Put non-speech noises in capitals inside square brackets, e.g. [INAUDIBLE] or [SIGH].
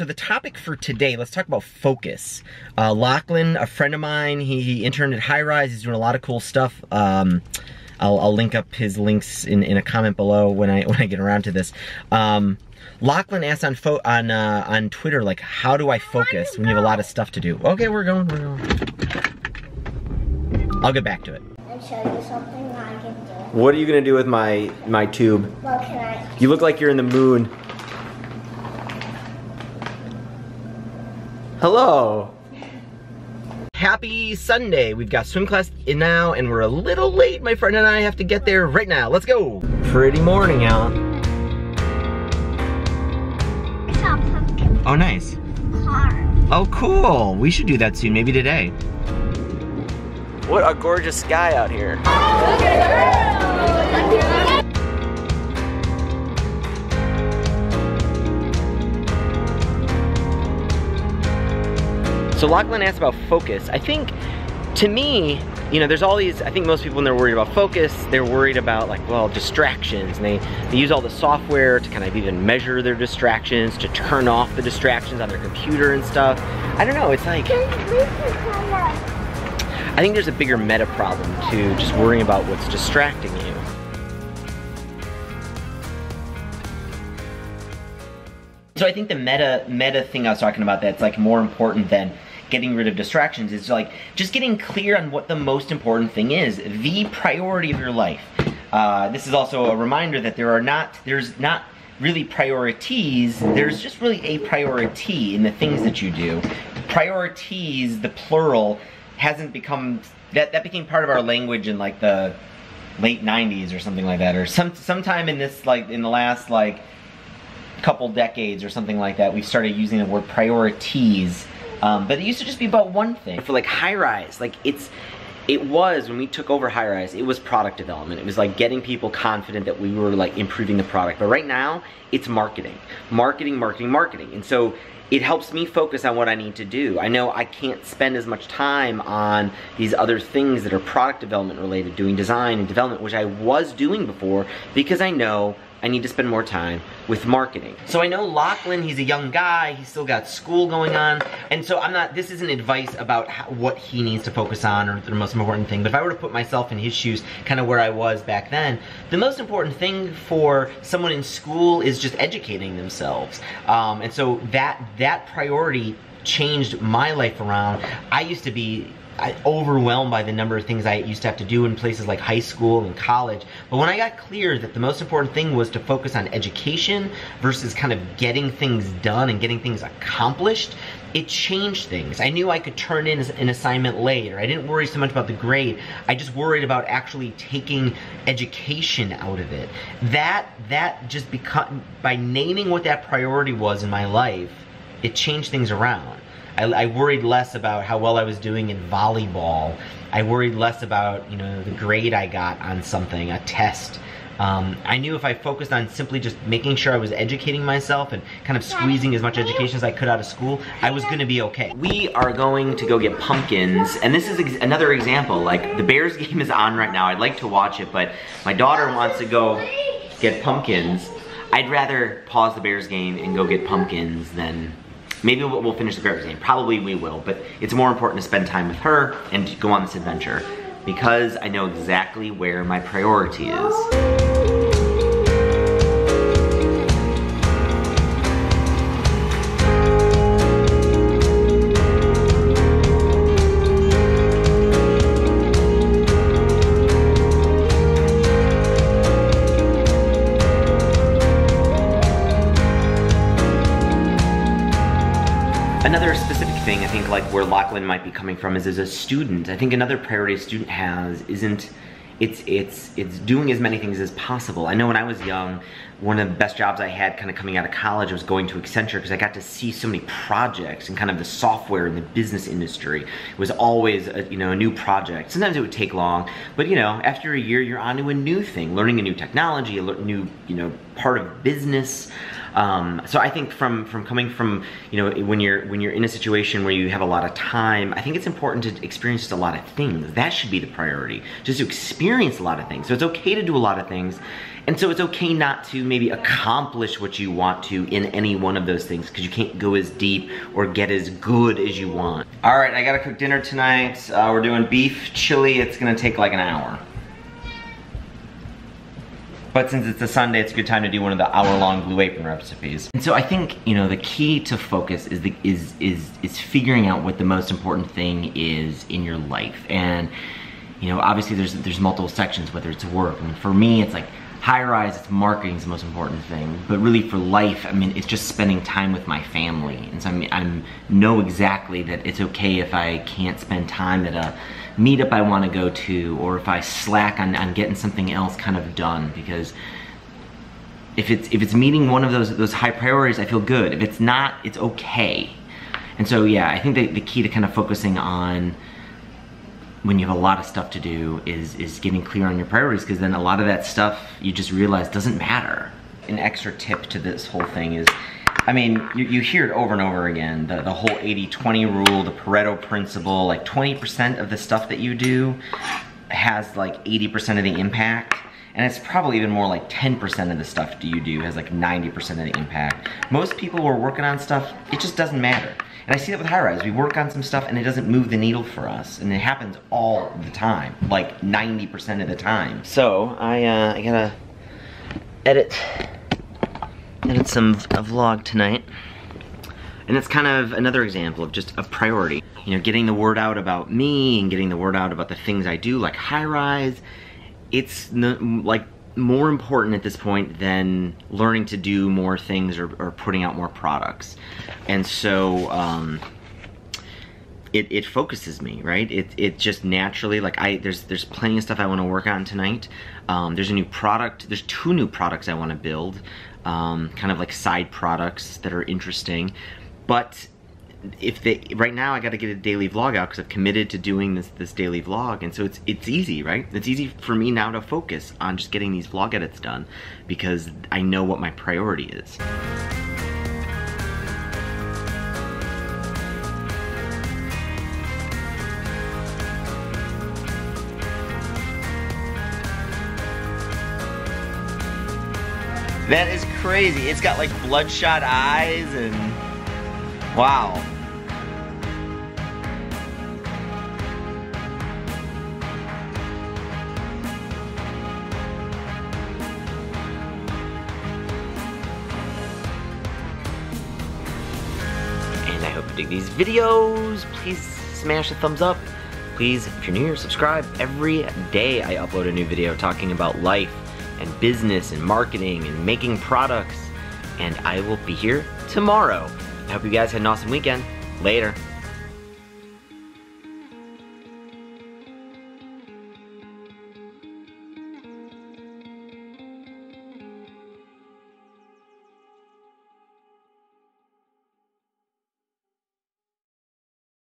so the topic for today, let's talk about focus. Uh, Lachlan, a friend of mine, he, he interned at Highrise. He's doing a lot of cool stuff. Um, I'll, I'll, link up his links in, in a comment below when I [LAUGHS] when I get around to this. Um, Lachlan asked on on uh, on Twitter, like, how do I focus when you have a lot of stuff to do? Okay, we're going, we're going. I'll get back to it. And show you something I can do. What are you gonna do with my my tube? Well, can I? You look like you're in the moon. Hello. Happy Sunday. We've got swim class in now and we're a little late. My friend and I have to get there right now. Let's go. Pretty morning out. I saw a pumpkin Oh, nice. car. Oh, cool. We should do that soon, maybe today. What a gorgeous sky out here. So Lachlan asked about focus. I think, to me, you know, there's all these, I think most people when they're worried about focus, they're worried about like, well, distractions. And they, they use all the software to kind of even measure their distractions, to turn off the distractions on their computer and stuff. I don't know, it's like, I think there's a bigger meta problem to just worrying about what's distracting you. So I think the meta meta thing I was talking about that's like more important than getting rid of distractions is like just getting clear on what the most important thing is, the priority of your life. Uh, this is also a reminder that there are not there's not really priorities, there's just really a priority in the things that you do. Priorities, the plural, hasn't become that that became part of our language in like the late 90s or something like that or some sometime in this like in the last like couple decades or something like that we started using the word priorities um, but it used to just be about one thing. For like Highrise like it's it was when we took over Highrise it was product development. It was like getting people confident that we were like improving the product. But right now it's marketing. Marketing marketing marketing. And so it helps me focus on what I need to do. I know I can't spend as much time on these other things that are product development related, doing design and development, which I was doing before, because I know I need to spend more time with marketing. So I know Lachlan, he's a young guy, he's still got school going on, and so I'm not, this isn't advice about how, what he needs to focus on or the most important thing, but if I were to put myself in his shoes, kind of where I was back then, the most important thing for someone in school is just educating themselves. Um, and so that, that priority changed my life around. I used to be I, overwhelmed by the number of things I used to have to do in places like high school and college. But when I got clear that the most important thing was to focus on education versus kind of getting things done and getting things accomplished, it changed things. I knew I could turn in an assignment later. I didn't worry so much about the grade. I just worried about actually taking education out of it. That that just become by naming what that priority was in my life, it changed things around. I, I, worried less about how well I was doing in volleyball. I worried less about, you know, the grade I got on something, a test. Um, I knew if I focused on simply just making sure I was educating myself and kind of squeezing as much education as I could out of school, I was gonna be okay. We are going to go get pumpkins, and this is ex another example. Like, the Bears [LAUGHS] game is on right now. I'd like to watch it, but my daughter wants to go get pumpkins. I'd rather pause the Bears game and go get pumpkins than Maybe we'll, we'll finish the Bears game. Probably we will, but it's more important to spend time with her and go on this adventure because I know exactly where my priority is. Think like where Lachlan might be coming from is as a student, I think another priority a student has isn't it's it's it's doing as many things as possible. I know when I was young, one of the best jobs I had kind of coming out of college was going to Accenture because I got to see so many projects and kind of the software and the business industry. It was always a, you know a new project. Sometimes it would take long, but you know after a year you're on to a new thing, learning a new technology, a new you know part of business. Um, so I think from from coming from you know when you're when you're in a situation where you have a lot of time, I think it's important to experience just a lot of things. That should be the priority, just to experience a lot of things. So it's okay to do a lot of things, and so it's okay not to maybe accomplish what you want to in any one of those things because you can't go as deep or get as good as you want. All right, I gotta cook dinner tonight. Uh, we're doing beef chili. It's gonna take like an hour. But since it's a Sunday, it's a good time to do one of the hour-long Blue Apron recipes. And so I think, you know, the key to focus is the, is is is figuring out what the most important thing is in your life. And you know, obviously there's there's multiple sections, whether it's work. For me, it's like Highrise, it's marketing is the most important thing. But really for life, I mean, it's just spending time with my family. And so I mean, I know exactly that it's okay if I can't spend time at a meetup I want to go to or if I slack on, on getting something else kind of done because if it's if it's meeting one of those those high priorities I feel good. If it's not it's okay. And so yeah I think the, the key to kind of focusing on when you have a lot of stuff to do is is getting clear on your priorities because then a lot of that stuff you just realize doesn't matter. An extra tip to this whole thing is I mean, you, you hear it over and over again, the, the whole 80-20 rule, the Pareto principle, like 20% of the stuff that you do has like 80% of the impact. And it's probably even more like 10% of the stuff you do has like 90% of the impact. Most people who are working on stuff, it just doesn't matter. And I see that with Highrise. We work on some stuff and it doesn't move the needle for us. And it happens all the time, like 90% of the time. So I, uh, I gotta edit Edit some a vlog tonight. And it's kind of another example of just a priority. You know, getting the word out about me and getting the word out about the things I do, like Highrise. It's like more important at this point than learning to do more things or, or putting out more products. And so, um, it, it focuses me, right? It, it just naturally, like I, there's, there's plenty of stuff I wanna work on tonight. Um, there's a new product, there's two new products I wanna build um, kind of like side products that are interesting. But if they right now I got to get a daily vlog out because I've committed to doing this this daily vlog and so it's it's easy right it's easy for me now to focus on just getting these vlog edits done because I know what my priority is. That is crazy. It's got like bloodshot eyes and wow. And I hope you dig these videos. Please smash a thumbs up. Please, if you're new here, subscribe. Every day I upload a new video talking about life, and business and marketing and making products. And I will be here tomorrow. I hope you guys had an awesome weekend. Later.